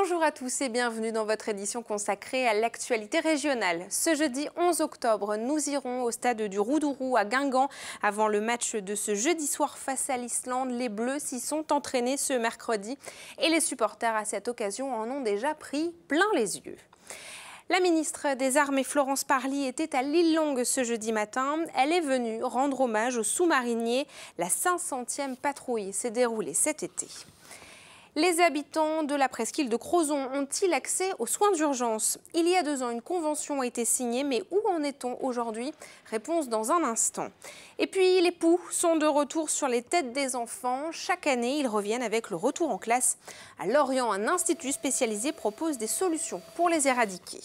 Bonjour à tous et bienvenue dans votre édition consacrée à l'actualité régionale. Ce jeudi 11 octobre, nous irons au stade du Roudourou à Guingamp avant le match de ce jeudi soir face à l'Islande. Les Bleus s'y sont entraînés ce mercredi et les supporters à cette occasion en ont déjà pris plein les yeux. La ministre des Armées Florence Parly était à l'île Longue ce jeudi matin. Elle est venue rendre hommage aux sous-mariniers. La 500e patrouille s'est déroulée cet été. Les habitants de la presqu'île de Crozon ont-ils accès aux soins d'urgence? Il y a deux ans, une convention a été signée, mais où en est-on aujourd'hui? Réponse dans un instant. Et puis, les poux sont de retour sur les têtes des enfants. Chaque année, ils reviennent avec le retour en classe. À Lorient, un institut spécialisé propose des solutions pour les éradiquer.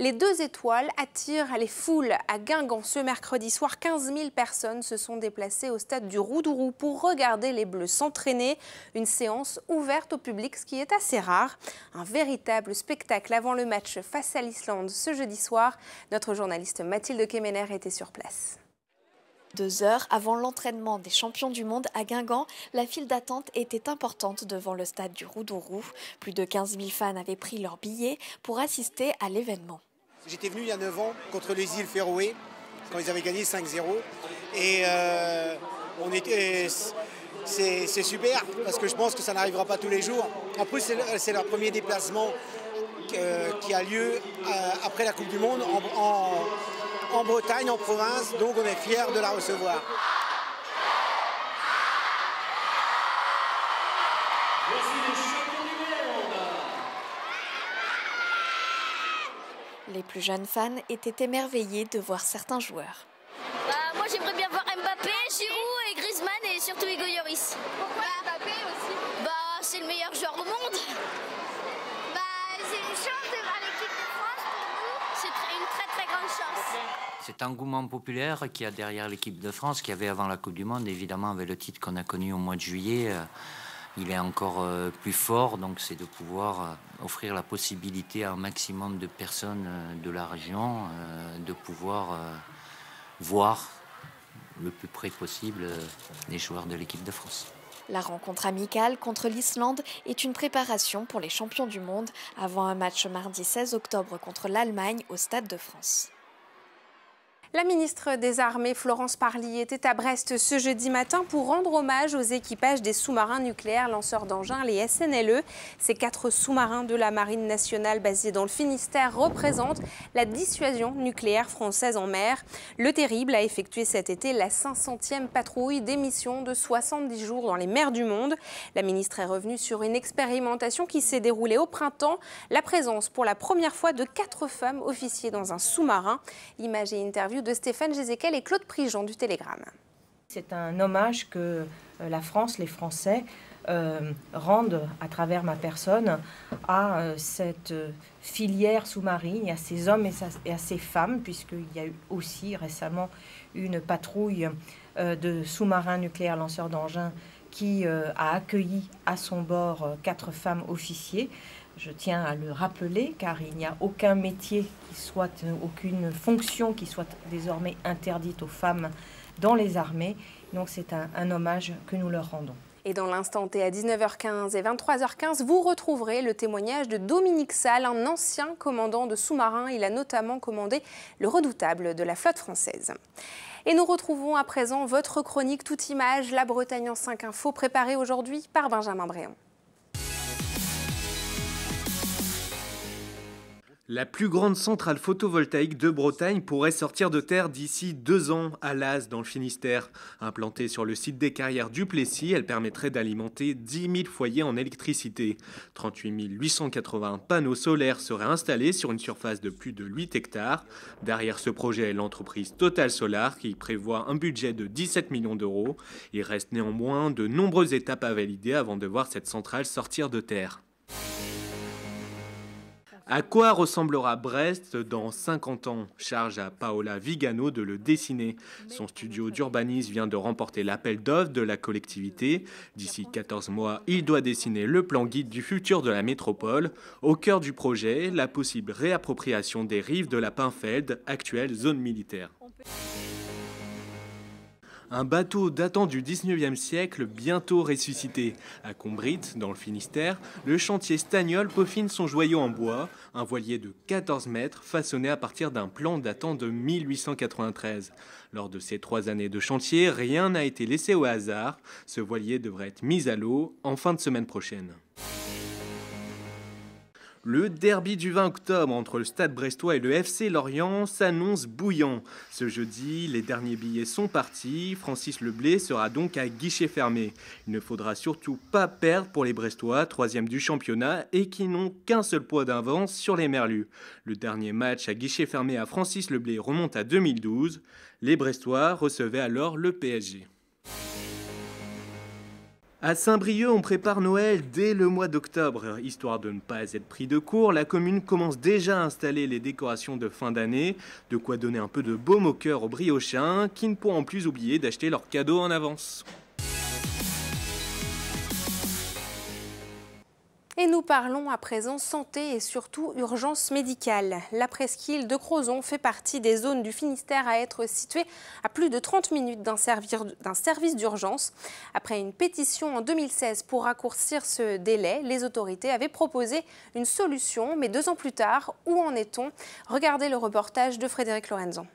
Les deux étoiles attirent les foules à Guingamp ce mercredi soir. 15 000 personnes se sont déplacées au stade du Roudourou pour regarder les Bleus s'entraîner. Une séance ouverte au public, ce qui est assez rare. Un véritable spectacle avant le match face à l'Islande ce jeudi soir. Notre journaliste Mathilde Kemener était sur place. Deux heures avant l'entraînement des champions du monde à Guingamp, la file d'attente était importante devant le stade du Roudourou. Plus de 15 000 fans avaient pris leur billet pour assister à l'événement. J'étais venu il y a 9 ans contre les îles Féroé, quand ils avaient gagné 5-0. Et euh, on était, c'est, super, parce que je pense que ça n'arrivera pas tous les jours. En plus, c'est, leur premier déplacement euh, qui a lieu euh, après la Coupe du Monde en, en Bretagne, en province, donc on est fiers de la recevoir. Les plus jeunes fans étaient émerveillés de voir certains joueurs. Bah, moi j'aimerais bien voir Mbappé, Giroud et Griezmann et surtout Hugo Lloris. Pourquoi Mbappé aussi? Bah c'est le meilleur joueur au monde. Bah c'est une chance de voir l'équipe de France pour nous. C'est une très très grande chance. Cet engouement populaire qu'il y a derrière l'équipe de France, qui avait avant la Coupe du Monde, évidemment avec le titre qu'on a connu au mois de juillet. Euh, il est encore euh, plus fort, donc c'est de pouvoir euh, offrir la possibilité à un maximum de personnes euh, de la région de pouvoir voir le plus près possible les joueurs de l'équipe de France. La rencontre amicale contre l'Islande est une préparation pour les champions du monde avant un match mardi 16 octobre contre l'Allemagne au Stade de France. La ministre des Armées, Florence Parly, était à Brest ce jeudi matin pour rendre hommage aux équipages des sous-marins nucléaires lanceurs d'engins, les SNLE. Ces quatre sous-marins de la Marine nationale basés dans le Finistère représentent la dissuasion nucléaire française en mer. Le Terrible a effectué cet été la 500e patrouille d'émission de 70 jours dans les mers du monde. La ministre est revenue sur une expérimentation qui s'est déroulée au printemps. La présence pour la première fois de quatre femmes officiers dans un sous-marin. Et de Stéphane Gézéquel et Claude Prigent du Télégramme. C'est un hommage que euh, la France, les Français, euh, rendent à travers ma personne à euh, cette filière sous-marine, à ces hommes et à ces femmes, puisqu'il y a eu aussi récemment une patrouille de sous-marins nucléaires lanceurs d'engins qui a accueilli à son bord quatre femmes officiers. Je tiens à le rappeler car il n'y a aucun métier qui soit, aucune fonction qui soit désormais interdite aux femmes dans les armées. Donc c'est un, hommage que nous leur rendons. Et dans l'instant T à 19h15 et 23h15, vous retrouverez le témoignage de Dominique Salle, un ancien commandant de sous-marin. Il a notamment commandé le redoutable de la flotte française. Et nous retrouvons à présent votre chronique toute image, la Bretagne en 5 infos, préparée aujourd'hui par Benjamin Bréant. La plus grande centrale photovoltaïque de Bretagne pourrait sortir de terre d'ici deux ans à Laz, dans le Finistère. Implantée sur le site des carrières du Plessis, elle permettrait d'alimenter 10 000 foyers en électricité. 38 880 panneaux solaires seraient installés sur une surface de plus de 8 hectares. Derrière ce projet, l'entreprise Total Solar qui prévoit un budget de 17 millions d'euros. Il reste néanmoins de nombreuses étapes à valider avant de voir cette centrale sortir de terre. À quoi ressemblera Brest dans 50 ans? Charge à Paola Vigano de le dessiner. Son studio d'urbanisme vient de remporter l'appel d'offres de la collectivité. D'ici 14 mois, il doit dessiner le plan guide du futur de la métropole. Au cœur du projet, la possible réappropriation des rives de la Pinfeld, actuelle zone militaire. Un bateau datant du 19e siècle bientôt ressuscité. À Combrit, dans le Finistère, le chantier Stagnol peaufine son joyau en bois, un voilier de 14 mètres façonné à partir d'un plan datant de 1893. Lors de ces trois années de chantier, rien n'a été laissé au hasard. Ce voilier devrait être mis à l'eau en fin de semaine prochaine. Le derby du 20 octobre entre le Stade brestois et le FC Lorient s'annonce bouillant. Ce jeudi, les derniers billets sont partis. Francis Leblé sera donc à guichet fermé. Il ne faudra surtout pas perdre pour les Brestois, troisième du championnat, et qui n'ont qu'un seul poids d'avance sur les Merlus. Le dernier match à guichet fermé à Francis Leblé remonte à 2012. Les Brestois recevaient alors le PSG. À Saint-Brieuc, on prépare Noël dès le mois d'octobre. Histoire de ne pas être pris de court, la commune commence déjà à installer les décorations de fin d'année, de quoi donner un peu de baume au cœur aux briochins qui ne pourront plus oublier d'acheter leurs cadeaux en avance. Et nous parlons à présent santé et surtout urgence médicale. La presqu'île de Crozon fait partie des zones du Finistère à être située à plus de 30 minutes d'un service d'urgence. Après une pétition en 2016 pour raccourcir ce délai, les autorités avaient proposé une solution. Mais deux ans plus tard, où en est-on? Regardez le reportage de Frédéric Lorenzon.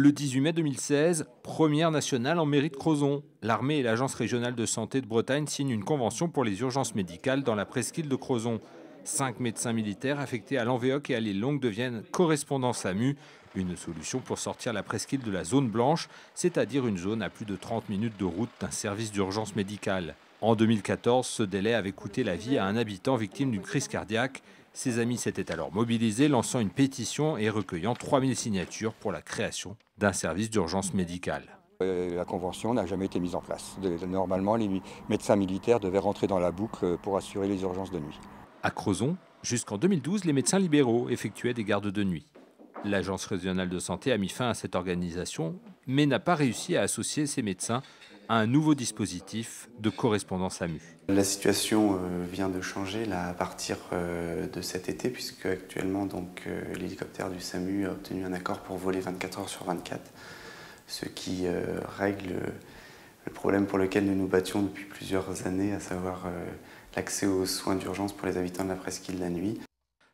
Le 18 mai 2016, première nationale en mérite Crozon. L'armée et l'Agence régionale de santé de Bretagne signent une convention pour les urgences médicales dans la presqu'île de Crozon. Cinq médecins militaires affectés à l'Envéoc et à l'île Longue deviennent correspondants SAMU, une solution pour sortir la presqu'île de la zone blanche, c'est-à-dire une zone à plus de 30 minutes de route d'un service d'urgence médicale. En 2014, ce délai avait coûté la vie à un habitant victime d'une crise cardiaque. Ses amis s'étaient alors mobilisés, lançant une pétition et recueillant 3000 signatures pour la création d'un service d'urgence médicale. Euh, la convention n'a jamais été mise en place. Normalement, les médecins militaires devaient rentrer dans la boucle pour assurer les urgences de nuit. À Crozon, jusqu'en 2012, les médecins libéraux effectuaient des gardes de nuit. L'Agence régionale de santé a mis fin à cette organisation, mais n'a pas réussi à associer ces médecins un nouveau dispositif de correspondance AMU. La situation euh, vient de changer là, à partir euh, de cet été, puisque actuellement donc euh, l'hélicoptère du SAMU a obtenu un accord pour voler 24 heures sur 24, ce qui règle le problème pour lequel nous nous battions depuis plusieurs années, à savoir l'accès aux soins d'urgence pour les habitants de la presqu'île la nuit.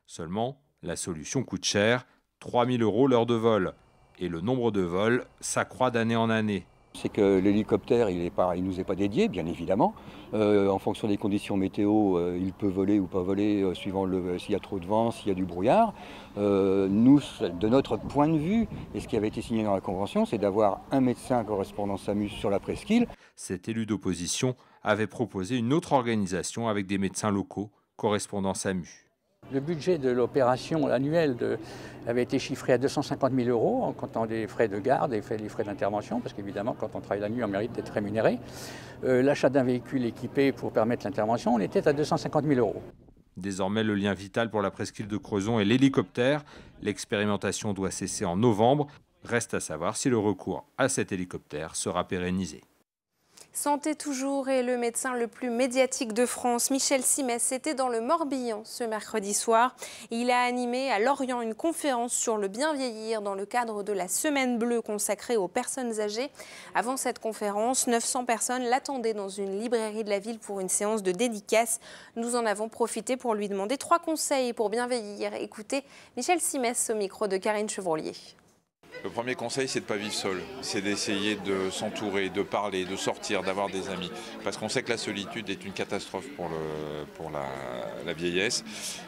Seulement, la solution coûte cher, 3000 euros l'heure de vol, et le nombre de vols s'accroît d'année en année. C'est que l'hélicoptère, il ne nous est pas dédié, bien évidemment. Euh, en fonction des conditions météo, euh, il peut voler ou pas voler euh, suivant s'il y a trop de vent, s'il y a du brouillard. nous, de notre point de vue, et ce qui avait été signé dans la Convention, c'est d'avoir un médecin correspondant SAMU sur la presqu'île. Cet élu d'opposition avait proposé une autre organisation avec des médecins locaux correspondant SAMU. Le budget de l'opération annuelle avait été chiffré à 250 000 euros en comptant les frais de garde et les frais d'intervention, parce qu'évidemment, quand on travaille la nuit, on mérite d'être rémunéré. Euh, l'achat d'un véhicule équipé pour permettre l'intervention, on était à 250 000 euros. Désormais, le lien vital pour la presqu'île de Crozon est l'hélicoptère. L'expérimentation doit cesser en novembre. Reste à savoir si le recours à cet hélicoptère sera pérennisé. Santé toujours et le médecin le plus médiatique de France, Michel Simès, était dans le Morbihan ce mercredi soir. Il a animé à Lorient une conférence sur le bien vieillir dans le cadre de la Semaine bleue consacrée aux personnes âgées. Avant cette conférence, 900 personnes l'attendaient dans une librairie de la ville pour une séance de dédicace. Nous en avons profité pour lui demander trois conseils pour bien vieillir. Écoutez Michel Simès au micro de Karine Chevrolier. Le premier conseil, c'est de ne pas vivre seul. C'est d'essayer de s'entourer, de parler, de sortir, d'avoir des amis. Parce qu'on sait que la solitude est une catastrophe pour, la, vieillesse.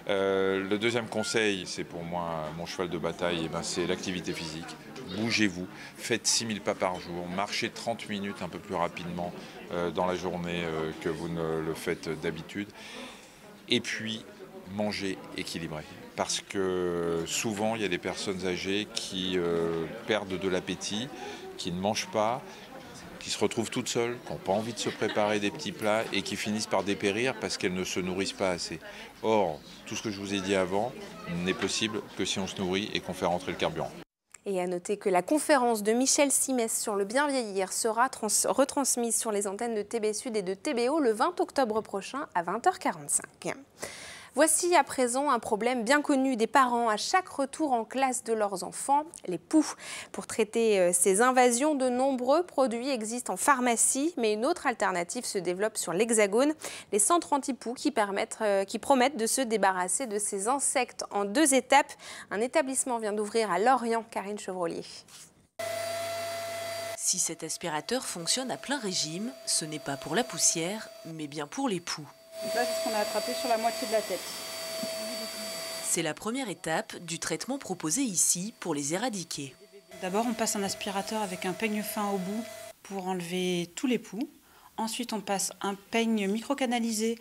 Euh, le deuxième conseil, c'est pour moi mon cheval de bataille, eh ben, c'est l'activité physique. Bougez-vous, faites 6000 pas par jour, marchez 30 minutes un peu plus rapidement euh, dans la journée euh, que vous ne le faites d'habitude. Et puis, mangez équilibré parce que souvent il y a des personnes âgées qui euh, perdent de l'appétit, qui ne mangent pas, qui se retrouvent toutes seules, qui n'ont pas envie de se préparer des petits plats et qui finissent par dépérir parce qu'elles ne se nourrissent pas assez. Or, tout ce que je vous ai dit avant n'est possible que si on se nourrit et qu'on fait rentrer le carburant. Et à noter que la conférence de Michel Simès sur le bien vieillir sera retransmise sur les antennes de TB Sud et de TBO le 20 octobre prochain à 20h45. Voici à présent un problème bien connu des parents à chaque retour en classe de leurs enfants, les poux. Pour traiter euh, ces invasions, de nombreux produits existent en pharmacie, mais une autre alternative se développe sur l'Hexagone, les centres anti-poux qui, euh, qui promettent de se débarrasser de ces insectes en deux étapes. Un établissement vient d'ouvrir à Lorient, Karine Chevrolier. Si cet aspirateur fonctionne à plein régime, ce n'est pas pour la poussière, mais bien pour les poux. Là, c'est ce qu'on a attrapé sur la moitié de la tête. C'est la première étape du traitement proposé ici pour les éradiquer. D'abord, on passe un aspirateur avec un peigne fin au bout pour enlever tous les poux. Ensuite, on passe un peigne microcanalisé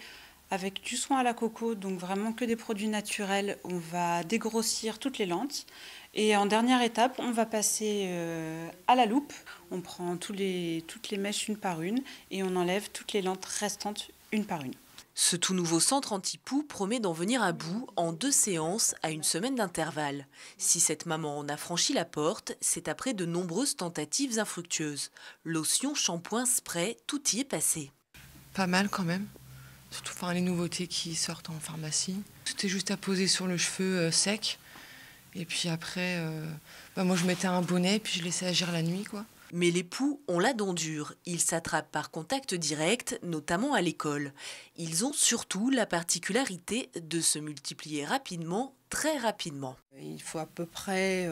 avec du soin à la coco, donc vraiment que des produits naturels. On va dégrossir toutes les lentes. Et en dernière étape, on va passer euh, à la loupe. On prend tous les, toutes les mèches une par une et on enlève toutes les lentes restantes une par une. Ce tout nouveau centre anti-poux promet d'en venir à bout en deux séances à une semaine d'intervalle. Si cette maman en a franchi la porte, c'est après de nombreuses tentatives infructueuses. Lotion, shampoing, spray, tout y est passé. Pas mal quand même. Surtout enfin, les nouveautés qui sortent en pharmacie. Tout est juste à poser sur le cheveu euh, sec. Et puis après, euh, bah moi je mettais un bonnet, puis je laissais agir la nuit, quoi. Mais les poux ont la dent dure. Ils s'attrapent par contact direct, notamment à l'école. Ils ont surtout la particularité de se multiplier rapidement, très rapidement. Il faut à peu près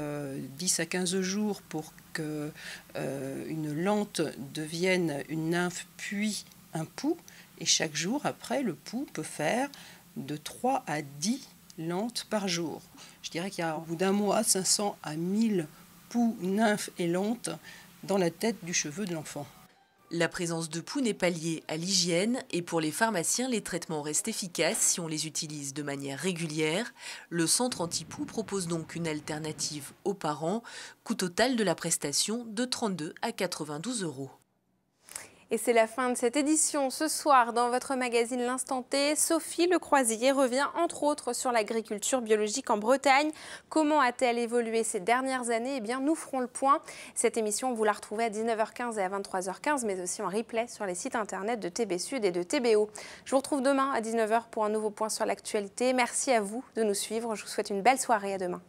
10 euh, à 15 jours pour que euh, lente devienne une nymphe puis un poux. Et chaque jour, après, le poux peut faire de 3 à 10 lentes par jour. Je dirais qu'il y a au bout d'un mois 500 à 1000 poux, nymphes et lentes dans la tête du cheveu de l'enfant. La présence de poux n'est pas liée à l'hygiène et pour les pharmaciens, les traitements restent efficaces si on les utilise de manière régulière. Le centre anti-poux propose donc une alternative aux parents, coût total de la prestation de 32 à 92 euros. Et c'est la fin de cette édition. Ce soir, dans votre magazine L'Instant T, Sophie Le Croisier revient entre autres sur l'agriculture biologique en Bretagne. Comment a-t-elle évolué ces dernières années? Eh bien, nous ferons le point. Cette émission, vous la retrouvez à 19h15 et à 23h15, mais aussi en replay sur les sites internet de TB Sud et de TBO. Je vous retrouve demain à 19h pour un nouveau point sur l'actualité. Merci à vous de nous suivre. Je vous souhaite une belle soirée. À demain.